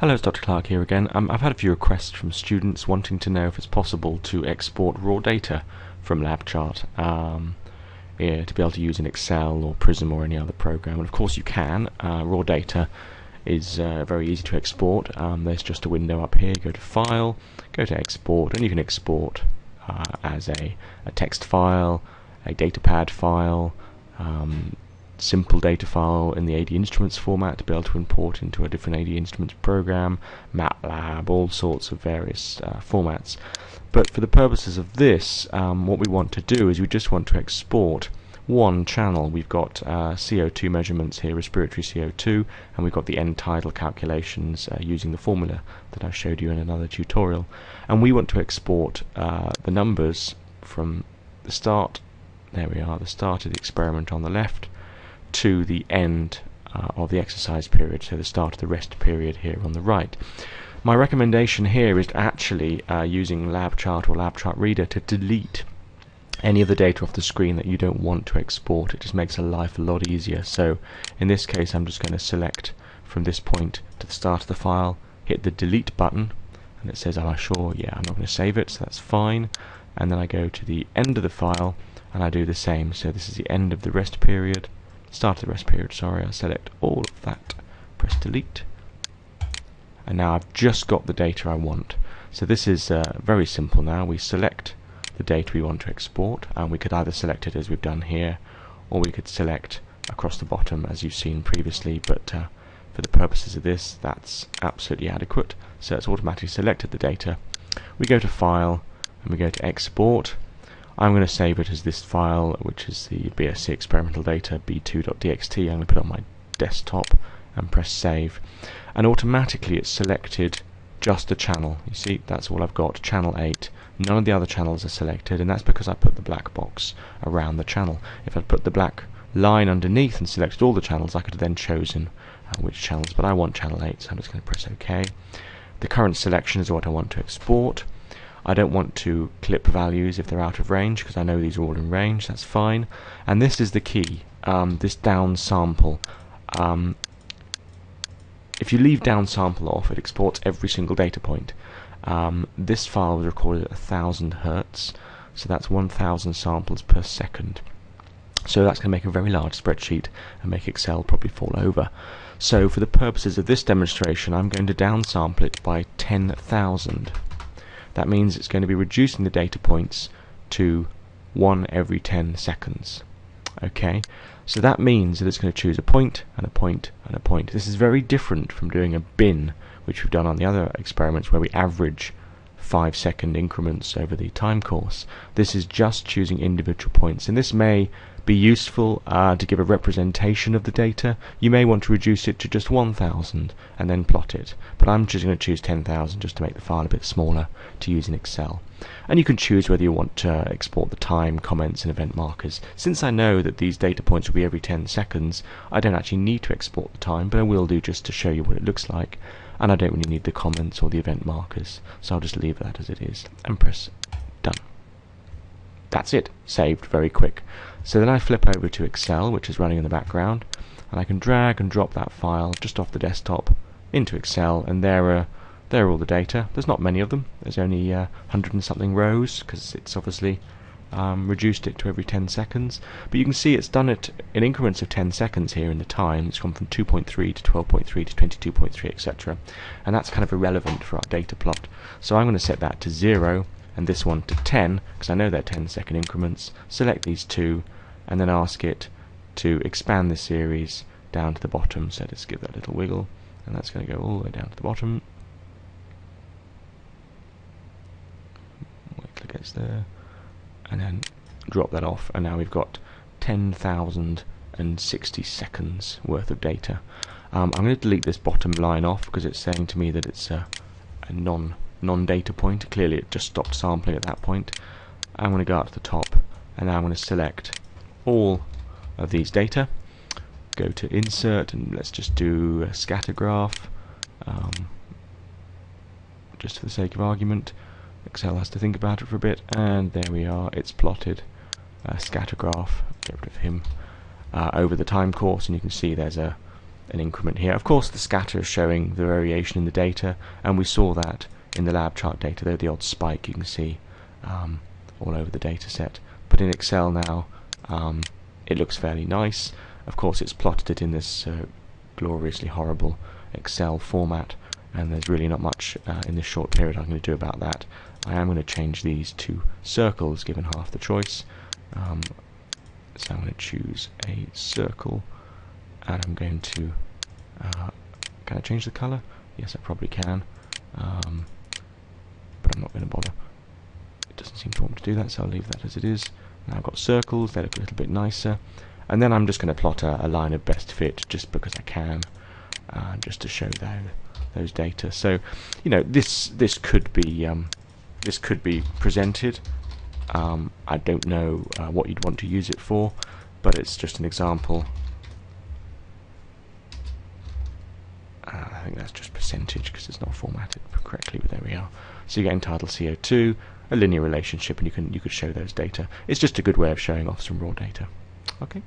Hello, it's Dr. Clark here again. Um, I've had a few requests from students wanting to know if it's possible to export raw data from LabChart um, yeah, to be able to use in Excel or Prism or any other program. And of course you can. Uh, raw data is uh, very easy to export. Um, there's just a window up here. Go to File, go to Export, and you can export uh, as a, a, text file, a datapad file, um, simple data file in the AD Instruments format to be able to import into a different AD Instruments program, MATLAB, all sorts of various uh, formats. But for the purposes of this, um, what we want to do is we just want to export one channel. We've got uh, CO2 measurements here, respiratory CO2, and we've got the end tidal calculations uh, using the formula that I showed you in another tutorial. And we want to export uh, the numbers from the start, there we are, the start of the experiment on the left, to the end uh, of the exercise period, so the start of the rest period here on the right. My recommendation here is actually uh, using LabChart or LabChart Reader to delete any of the data off the screen that you don't want to export. It just makes a life a lot easier. So in this case I'm just going to select from this point to the start of the file, hit the delete button and it says am I sure? Yeah, I'm not going to save it, so that's fine. And then I go to the end of the file and I do the same. So this is the end of the rest period start of the rest period, sorry, I select all of that, press delete, and now I've just got the data I want. So this is uh, very simple now. We select the data we want to export, and we could either select it as we've done here, or we could select across the bottom as you've seen previously, but uh, for the purposes of this, that's absolutely adequate. So it's automatically selected the data. We go to File, and we go to Export, I'm going to save it as this file, which is the BSc experimental data b2.txt. I'm going to put it on my desktop and press save. And automatically it's selected just a channel. You see, that's all I've got, channel 8. None of the other channels are selected, and that's because I put the black box around the channel. If I'd put the black line underneath and selected all the channels, I could have then chosen uh, which channels, but I want channel 8, so I'm just going to press OK. The current selection is what I want to export. I don't want to clip values if they're out of range because I know these are all in range, that's fine. And this is the key, um, this down sample. Um, if you leave down sample off, it exports every single data point. Um, this file was recorded at 1000 hertz, so that's 1000 samples per second. So that's going to make a very large spreadsheet and make Excel probably fall over. So for the purposes of this demonstration, I'm going to downsample it by 10,000 that means it's going to be reducing the data points to 1 every 10 seconds. Okay, so that means that it's going to choose a point and a point and a point. This is very different from doing a bin, which we've done on the other experiments where we average 5 second increments over the time course. This is just choosing individual points, and this may be useful uh, to give a representation of the data. You may want to reduce it to just 1000 and then plot it, but I'm just going to choose 10,000 just to make the file a bit smaller to use in Excel. And you can choose whether you want to export the time, comments and event markers. Since I know that these data points will be every 10 seconds, I don't actually need to export the time, but I will do just to show you what it looks like. And I don't really need the comments or the event markers, so I'll just leave that as it is and press done that's it, saved very quick. So then I flip over to Excel, which is running in the background, and I can drag and drop that file just off the desktop into Excel, and there are there are all the data. There's not many of them. There's only uh, 100 and something rows, because it's obviously um, reduced it to every 10 seconds. But you can see it's done it in increments of 10 seconds here in the time. It's gone from 2.3 to 12.3 to 22.3, etc. And that's kind of irrelevant for our data plot. So I'm going to set that to 0 and this one to 10 because I know they're 10 second increments. Select these two and then ask it to expand the series down to the bottom. So just give that a little wiggle and that's going to go all the way down to the bottom. Wait till it gets there and then drop that off and now we've got 10,060 seconds worth of data. Um, I'm going to delete this bottom line off because it's saying to me that it's a, a non non-data point. Clearly it just stopped sampling at that point. I'm going to go up to the top and now I'm going to select all of these data. Go to insert and let's just do a scatter graph. Um, just for the sake of argument. Excel has to think about it for a bit and there we are. It's plotted a scatter graph, get rid of him, uh, over the time course and you can see there's a an increment here. Of course, the scatter is showing the variation in the data, and we saw that in the LabChart data. There, the odd spike you can see um, all over the data set. But in Excel now, um, it looks fairly nice. Of course, it's plotted it in this uh, gloriously horrible Excel format, and there's really not much uh, in this short period I'm going to do about that. I am going to change these to circles, given half the choice. Um, so I'm going to choose a circle, and I'm going to uh, can I change the color? Yes, I probably can, um, but I'm not going to bother. It doesn't seem to want to do that, so I'll leave that as it is. Now I've got circles; they look a little bit nicer. And then I'm just going to plot a, a, line of best fit, just because I can, uh, just to show that, those data. So, you know, this this could be um, this could be presented. Um, I don't know uh, what you'd want to use it for, but it's just an example Uh, I think that's just percentage because it's not formatted correctly, but there we are. So you get end tidal CO2, a linear relationship, and you can you could show those data. It's just a good way of showing off some raw data. Okay.